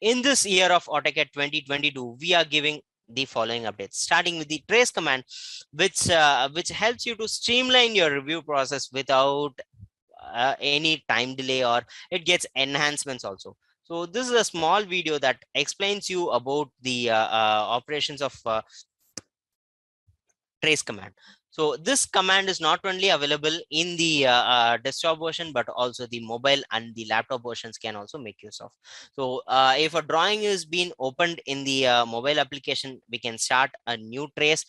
in this year of AutoCAD 2022, we are giving the following updates starting with the trace command which uh, which helps you to streamline your review process without uh, any time delay or it gets enhancements also. So this is a small video that explains you about the uh, uh, operations of uh, trace command so this command is not only available in the uh, uh, desktop version, but also the mobile and the laptop versions can also make use of. So uh, if a drawing is being opened in the uh, mobile application, we can start a new trace.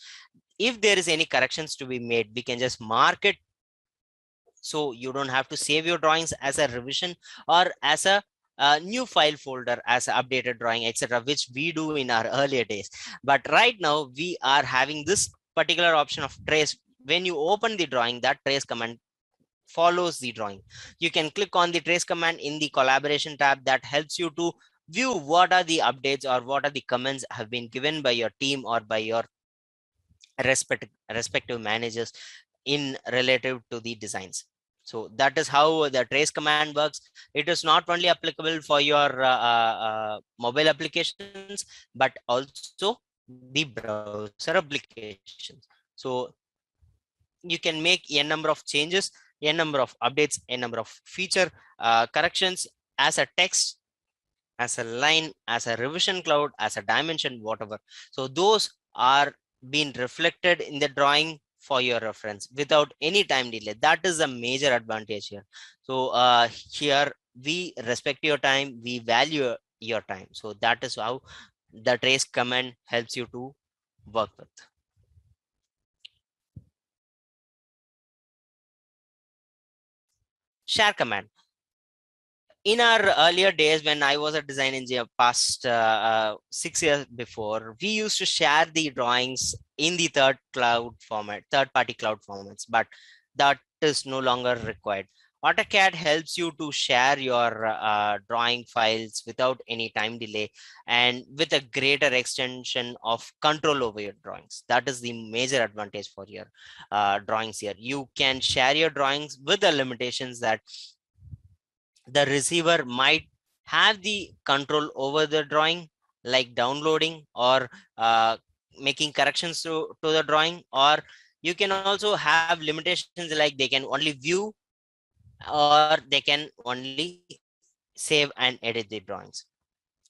If there is any corrections to be made, we can just mark it. So you don't have to save your drawings as a revision or as a uh, new file folder as updated drawing etc which we do in our earlier days but right now we are having this particular option of trace when you open the drawing that trace command follows the drawing. You can click on the trace command in the collaboration tab that helps you to view what are the updates or what are the comments have been given by your team or by your respective respective managers in relative to the designs. So that is how the trace command works. It is not only applicable for your uh, uh, mobile applications but also the browser applications. So you can make a number of changes, a number of updates, a number of feature uh, corrections as a text, as a line, as a revision cloud, as a dimension, whatever. So those are being reflected in the drawing for your reference without any time delay. That is a major advantage here. So uh, here we respect your time, we value your time. So that is how the trace command helps you to work with. Share command. In our earlier days, when I was a design engineer past uh, uh, six years before, we used to share the drawings in the third cloud format, third party cloud formats, but that is no longer required. AutoCAD helps you to share your uh, drawing files without any time delay and with a greater extension of control over your drawings. That is the major advantage for your uh, drawings here. You can share your drawings with the limitations that the receiver might have the control over the drawing like downloading or uh, making corrections to, to the drawing or you can also have limitations like they can only view or they can only save and edit the drawings.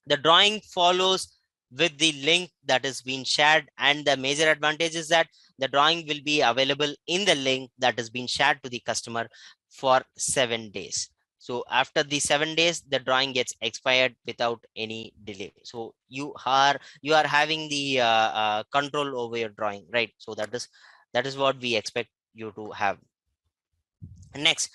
The drawing follows with the link that is being shared and the major advantage is that the drawing will be available in the link that is being shared to the customer for seven days. So after the seven days, the drawing gets expired without any delay. So you are you are having the uh, uh, control over your drawing, right? So that is that is what we expect you to have. Next,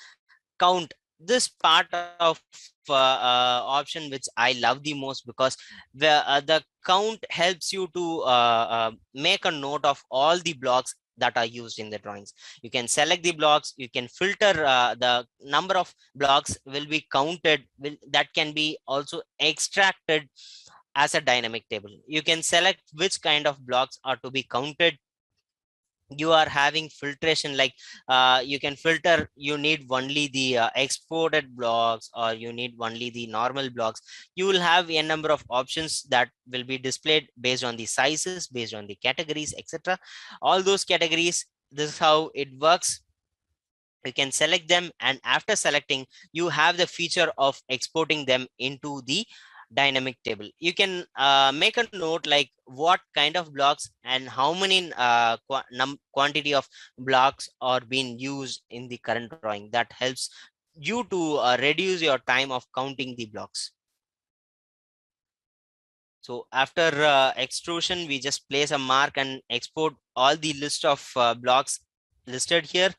count this part of uh, uh, option which i love the most because the uh, the count helps you to uh, uh, make a note of all the blocks that are used in the drawings. You can select the blocks you can filter uh, the number of blocks will be counted will that can be also extracted as a dynamic table. You can select which kind of blocks are to be counted you are having filtration like uh, you can filter you need only the uh, exported blocks or you need only the normal blocks. You will have a number of options that will be displayed based on the sizes based on the categories etc all those categories this is how it works. You can select them and after selecting you have the feature of exporting them into the dynamic table. You can uh, make a note like what kind of blocks and how many uh, qu quantity of blocks are being used in the current drawing. That helps you to uh, reduce your time of counting the blocks. So after uh, extrusion we just place a mark and export all the list of uh, blocks listed here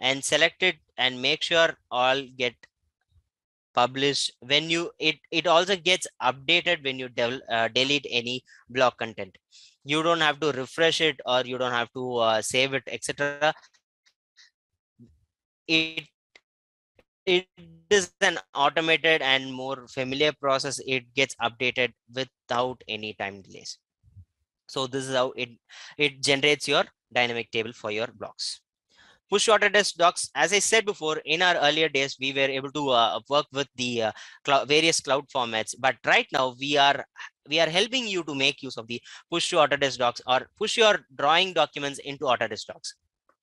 and select it and make sure all get publish when you it it also gets updated when you del, uh, delete any block content. You don't have to refresh it or you don't have to uh, save it etc it it is an automated and more familiar process. It gets updated without any time delays. So this is how it it generates your dynamic table for your blocks push autodesk docs. As i said before in our earlier days we were able to uh, work with the uh, cl various cloud formats. But right now we are we are helping you to make use of the push to autodesk docs or push your drawing documents into autodesk docs.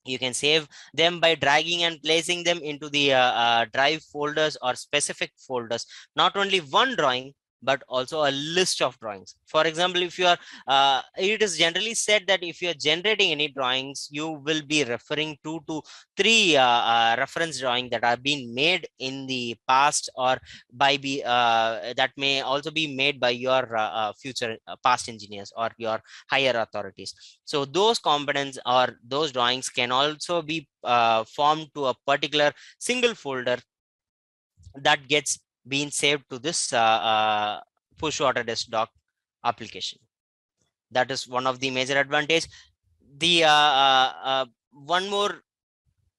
You can save them by dragging and placing them into the uh, uh, drive folders or specific folders. Not only one drawing but also a list of drawings. For example if you are uh, it is generally said that if you are generating any drawings you will be referring to to three uh, uh, reference drawing that are being made in the past or by be uh, that may also be made by your uh, uh, future past engineers or your higher authorities. So those components or those drawings can also be formed to a particular single folder that gets been saved to this uh, uh, push Autodesk doc application. That is one of the major advantage. The uh, one more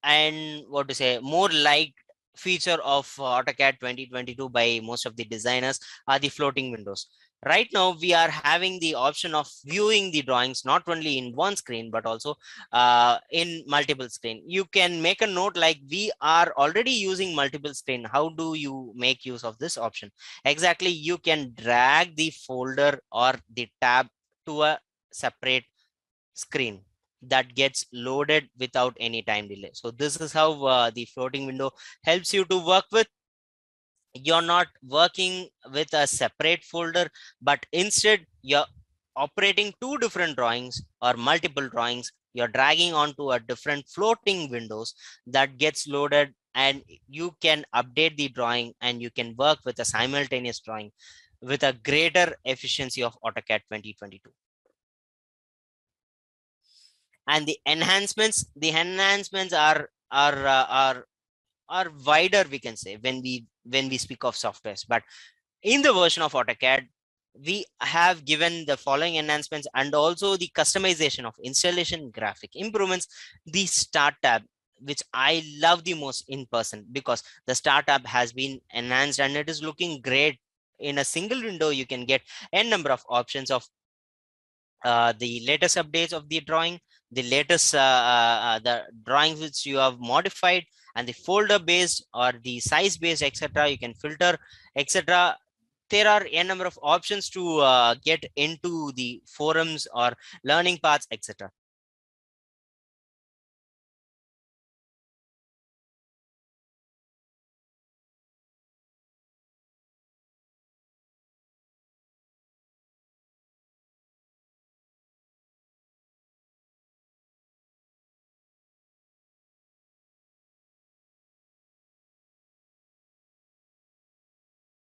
and what to say more liked feature of AutoCAD 2022 by most of the designers are the floating windows. Right now we are having the option of viewing the drawings not only in one screen but also uh, in multiple screen. You can make a note like we are already using multiple screen. How do you make use of this option? Exactly you can drag the folder or the tab to a separate screen that gets loaded without any time delay. So this is how uh, the floating window helps you to work with. You're not working with a separate folder, but instead you're operating two different drawings or multiple drawings. You're dragging onto a different floating windows that gets loaded and you can update the drawing and you can work with a simultaneous drawing with a greater efficiency of AutoCAD 2022 and the enhancements the enhancements are are uh, are are wider we can say when we when we speak of softwares. But in the version of AutoCAD we have given the following enhancements and also the customization of installation graphic improvements the start tab which i love the most in person because the start tab has been enhanced and it is looking great. In a single window you can get n number of options of uh, the latest updates of the drawing the latest uh, uh, uh the drawings which you have modified and the folder based or the size based etc you can filter etc there are a number of options to uh, get into the forums or learning paths etc